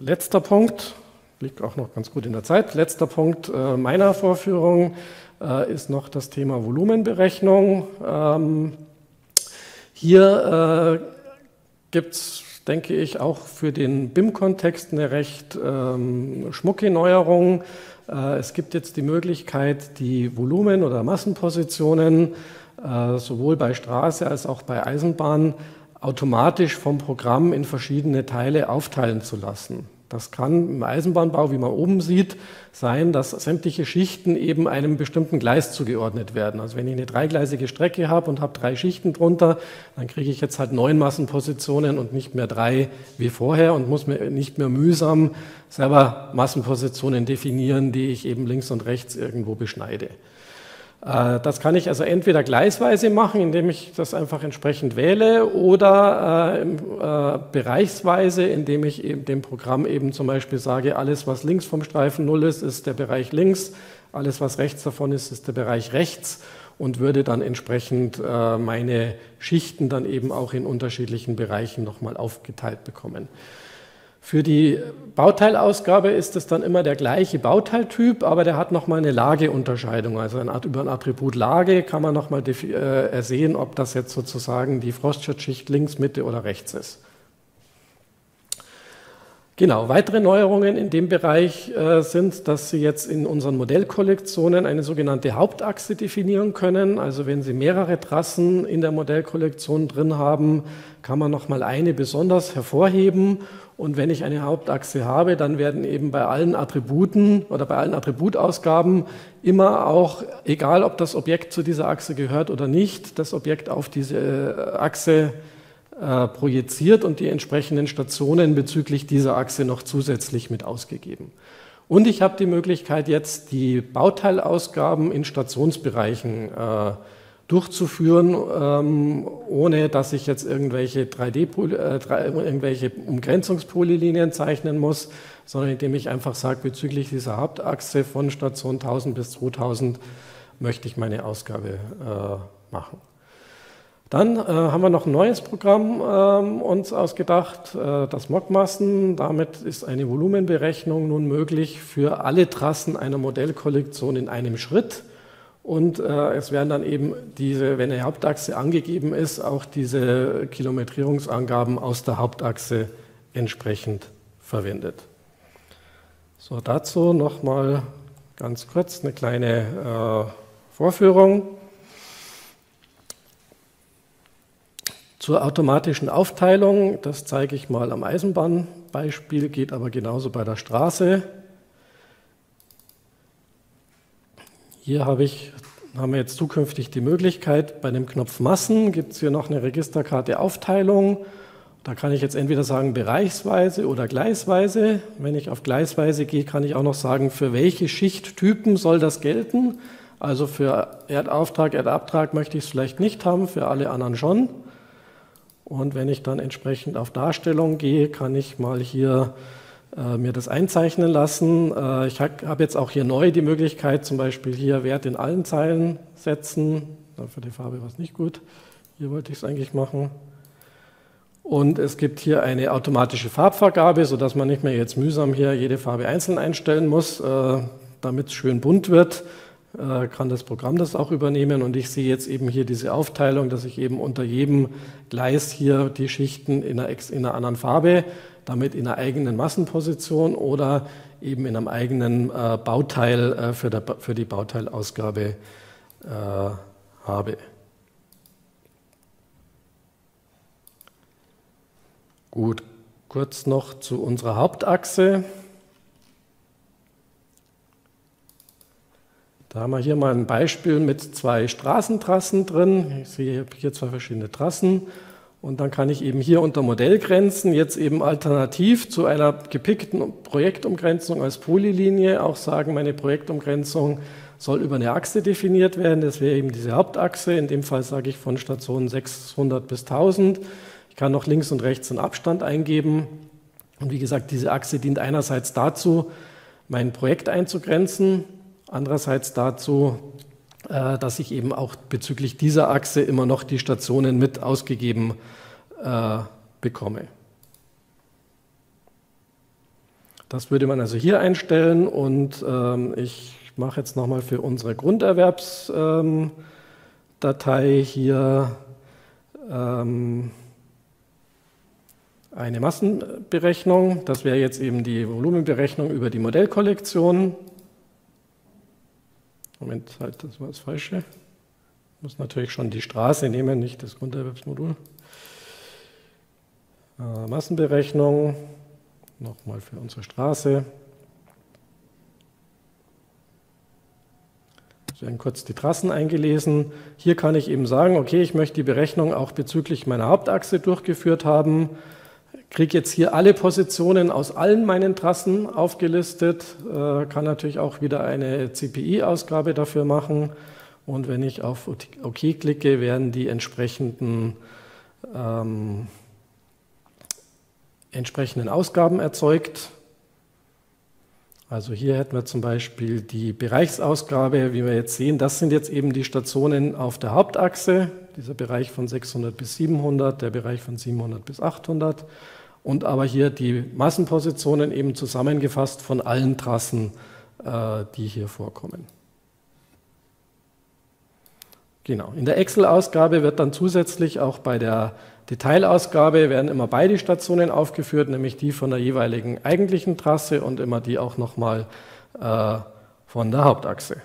letzter Punkt, liegt auch noch ganz gut in der Zeit, letzter Punkt äh, meiner Vorführung äh, ist noch das Thema Volumenberechnung. Ähm, hier äh, gibt es, denke ich, auch für den BIM-Kontext eine recht ähm, schmucke Neuerung. Es gibt jetzt die Möglichkeit, die Volumen- oder Massenpositionen sowohl bei Straße als auch bei Eisenbahn automatisch vom Programm in verschiedene Teile aufteilen zu lassen. Das kann im Eisenbahnbau, wie man oben sieht, sein, dass sämtliche Schichten eben einem bestimmten Gleis zugeordnet werden. Also wenn ich eine dreigleisige Strecke habe und habe drei Schichten drunter, dann kriege ich jetzt halt neun Massenpositionen und nicht mehr drei wie vorher und muss mir nicht mehr mühsam selber Massenpositionen definieren, die ich eben links und rechts irgendwo beschneide. Äh, das kann ich also entweder gleisweise machen, indem ich das einfach entsprechend wähle, oder äh, äh, bereichsweise, indem ich eben dem Programm eben zum Beispiel sage, alles was links vom Streifen 0 ist, ist der Bereich links, alles was rechts davon ist, ist der Bereich rechts und würde dann entsprechend äh, meine Schichten dann eben auch in unterschiedlichen Bereichen nochmal aufgeteilt bekommen. Für die Bauteilausgabe ist es dann immer der gleiche Bauteiltyp, aber der hat nochmal eine Lageunterscheidung. Also über ein Attribut Lage kann man nochmal äh, ersehen, ob das jetzt sozusagen die Frostschutzschicht links, Mitte oder rechts ist. Genau, weitere Neuerungen in dem Bereich äh, sind, dass Sie jetzt in unseren Modellkollektionen eine sogenannte Hauptachse definieren können. Also wenn Sie mehrere Trassen in der Modellkollektion drin haben, kann man nochmal eine besonders hervorheben und wenn ich eine Hauptachse habe, dann werden eben bei allen Attributen oder bei allen Attributausgaben immer auch, egal ob das Objekt zu dieser Achse gehört oder nicht, das Objekt auf diese äh, Achse äh, projiziert und die entsprechenden Stationen bezüglich dieser Achse noch zusätzlich mit ausgegeben. Und ich habe die Möglichkeit, jetzt die Bauteilausgaben in Stationsbereichen äh, durchzuführen, ähm, ohne dass ich jetzt irgendwelche 3D, äh, irgendwelche Umgrenzungspolylinien zeichnen muss, sondern indem ich einfach sage, bezüglich dieser Hauptachse von Station 1000 bis 2000 möchte ich meine Ausgabe äh, machen. Dann äh, haben wir noch ein neues Programm ähm, uns ausgedacht, äh, das Mockmassen. Damit ist eine Volumenberechnung nun möglich für alle Trassen einer Modellkollektion in einem Schritt. Und äh, es werden dann eben diese, wenn eine Hauptachse angegeben ist, auch diese Kilometrierungsangaben aus der Hauptachse entsprechend verwendet. So, dazu nochmal ganz kurz eine kleine äh, Vorführung. Zur automatischen Aufteilung, das zeige ich mal am Eisenbahnbeispiel, geht aber genauso bei der Straße. Hier habe ich, haben wir jetzt zukünftig die Möglichkeit, bei dem Knopf Massen gibt es hier noch eine Registerkarte Aufteilung. Da kann ich jetzt entweder sagen bereichsweise oder gleisweise. Wenn ich auf gleisweise gehe, kann ich auch noch sagen, für welche Schichttypen soll das gelten. Also für Erdauftrag, Erdabtrag möchte ich es vielleicht nicht haben, für alle anderen schon. Und wenn ich dann entsprechend auf Darstellung gehe, kann ich mal hier äh, mir das einzeichnen lassen. Äh, ich habe jetzt auch hier neu die Möglichkeit, zum Beispiel hier Wert in allen Zeilen setzen. Für die Farbe war es nicht gut. Hier wollte ich es eigentlich machen. Und es gibt hier eine automatische Farbvergabe, sodass man nicht mehr jetzt mühsam hier jede Farbe einzeln einstellen muss. Äh, damit es schön bunt wird, kann das Programm das auch übernehmen. Und ich sehe jetzt eben hier diese Aufteilung, dass ich eben unter jedem Gleis hier die Schichten in einer, in einer anderen Farbe damit in einer eigenen Massenposition oder eben in einem eigenen äh, Bauteil äh, für, der, für, die Bauteilausgabe äh, habe. Gut, kurz noch zu unserer Hauptachse. Da haben wir hier mal ein Beispiel mit zwei Straßentrassen drin. Ich sehe hier zwei verschiedene Trassen. Und dann kann ich eben hier unter Modellgrenzen jetzt eben alternativ zu einer gepickten Projektumgrenzung als Polylinie auch sagen, meine Projektumgrenzung soll über eine Achse definiert werden. Das wäre eben diese Hauptachse. In dem Fall sage ich von Station 600 bis 1000. Ich kann noch links und rechts einen Abstand eingeben. Und wie gesagt, diese Achse dient einerseits dazu, mein Projekt einzugrenzen, andererseits dazu, äh, dass ich eben auch bezüglich dieser Achse immer noch die Stationen mit ausgegeben äh, bekomme. Das würde man also hier einstellen und ähm, ich mache jetzt nochmal für unsere Grunderwerbsdatei ähm, hier ähm, eine Massenberechnung. Das wäre jetzt eben die Volumenberechnung über die Modellkollektion. Moment, halt, das war das Falsche. Ich muss natürlich schon die Straße nehmen, nicht das Grunderwerbsmodul. Äh, Massenberechnung, nochmal für unsere Straße. Es werden kurz die Trassen eingelesen. Hier kann ich eben sagen, okay, ich möchte die Berechnung auch bezüglich meiner Hauptachse durchgeführt haben. Kriege jetzt hier alle Positionen aus allen meinen Trassen aufgelistet, äh, kann natürlich auch wieder eine CPI-Ausgabe dafür machen. Und wenn ich auf OK klicke, werden die entsprechenden, ähm, entsprechenden Ausgaben erzeugt. Also hier hätten wir zum Beispiel die Bereichsausgabe, wie wir jetzt sehen, das sind jetzt eben die Stationen auf der Hauptachse, dieser Bereich von 600 bis 700, der Bereich von 700 bis 800 und aber hier die Massenpositionen eben zusammengefasst von allen Trassen, äh, die hier vorkommen. Genau. In der Excel-Ausgabe wird dann zusätzlich auch bei der Detailausgabe werden immer beide Stationen aufgeführt, nämlich die von der jeweiligen eigentlichen Trasse und immer die auch nochmal äh, von der Hauptachse.